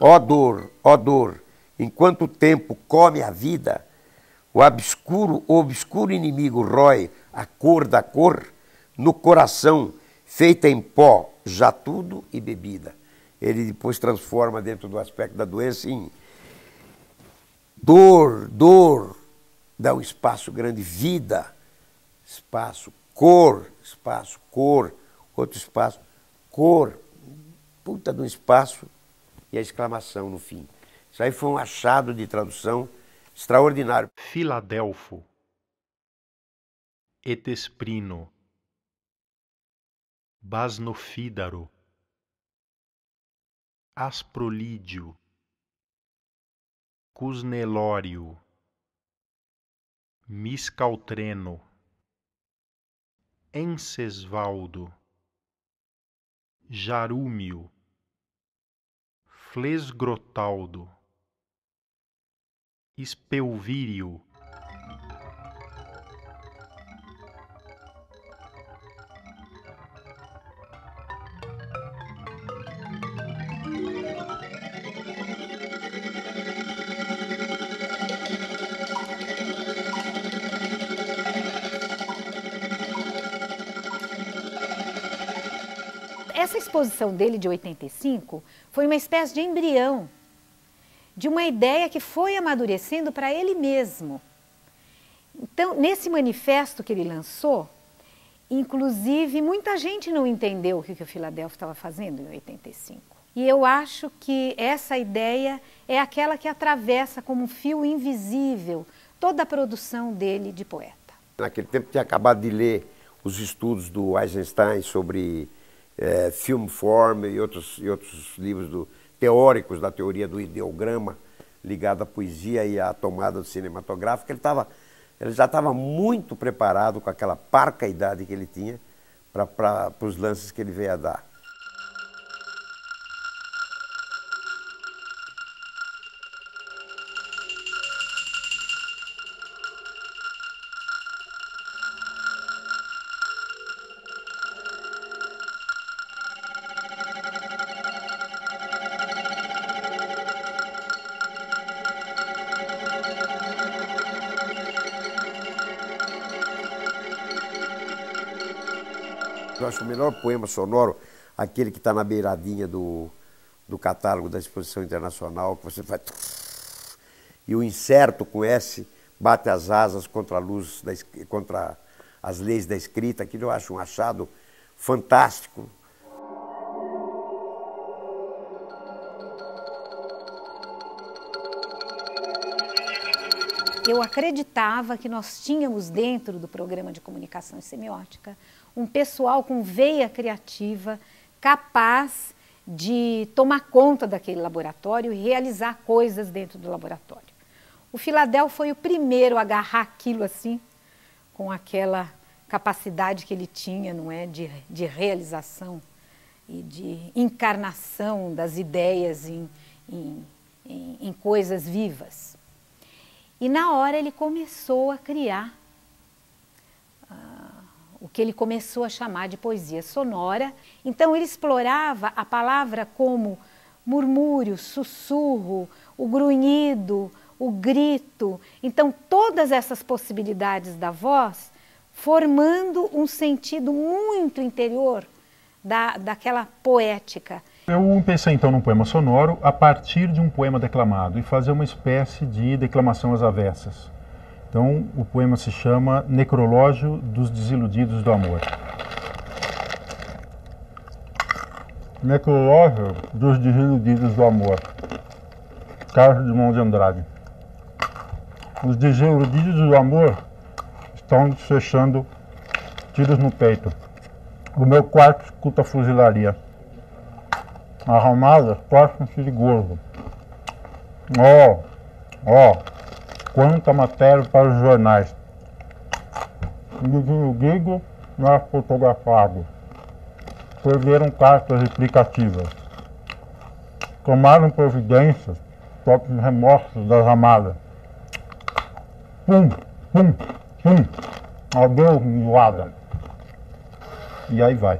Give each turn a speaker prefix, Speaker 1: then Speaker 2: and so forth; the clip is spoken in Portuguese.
Speaker 1: Ó dor, ó dor, enquanto o tempo come a vida, o obscuro, o obscuro inimigo rói a cor da cor, no coração, feita em pó, já tudo e bebida. Ele depois transforma dentro do aspecto da doença em dor, dor, dá um espaço grande, vida, espaço, cor, espaço, cor, outro espaço, cor, puta um espaço e a exclamação no fim. Isso aí foi um achado de tradução extraordinário.
Speaker 2: Filadelfo, Etesprino, Basnofídaro, Asprolídio, Cusnelório, Miscaltreno, Encesvaldo, Jarúmio, Flesgrotaldo, Espelvírio
Speaker 3: essa exposição dele de 85 foi uma espécie de embrião de uma ideia que foi amadurecendo para ele mesmo. Então, nesse manifesto que ele lançou, inclusive muita gente não entendeu o que o Filadélfia estava fazendo em 85. E eu acho que essa ideia é aquela que atravessa como um fio invisível toda a produção dele de poeta.
Speaker 1: Naquele tempo tinha acabado de ler os estudos do Eisenstein sobre é, Film Form e outros, e outros livros do, teóricos da teoria do ideograma ligado à poesia e à tomada cinematográfica, ele, tava, ele já estava muito preparado com aquela parca idade que ele tinha para os lances que ele veio a dar. Eu acho o melhor poema sonoro aquele que está na beiradinha do, do catálogo da exposição internacional, que você faz. E o incerto com S bate as asas contra a luz, da, contra as leis da escrita. Aquilo eu acho um achado fantástico.
Speaker 3: Eu acreditava que nós tínhamos dentro do programa de comunicação e semiótica um pessoal com veia criativa, capaz de tomar conta daquele laboratório e realizar coisas dentro do laboratório. O Filadel foi o primeiro a agarrar aquilo assim, com aquela capacidade que ele tinha, não é, de, de realização e de encarnação das ideias em, em, em, em coisas vivas. E na hora ele começou a criar o que ele começou a chamar de poesia sonora. Então ele explorava a palavra como murmúrio, sussurro, o grunhido, o grito. Então todas essas possibilidades da voz formando um sentido muito interior da, daquela poética.
Speaker 4: Eu pensei então num poema sonoro a partir de um poema declamado e fazer uma espécie de declamação às avessas. Então, o poema se chama Necrológio dos Desiludidos do Amor. Necrológio dos Desiludidos do Amor. Carlos Drummond de Andrade. Os desiludidos do amor estão fechando tiros no peito. O meu quarto escuta fuzilaria. Arrumadas, torcem-se de gordo. Ó, oh, ó, oh, quanta matéria para os jornais. O Guigo não é fotografado. Perderam cartas explicativas. Tomaram providências sobre os remorsos das amadas. Pum, pum, pum. Adeus, enjoada. e aí vai.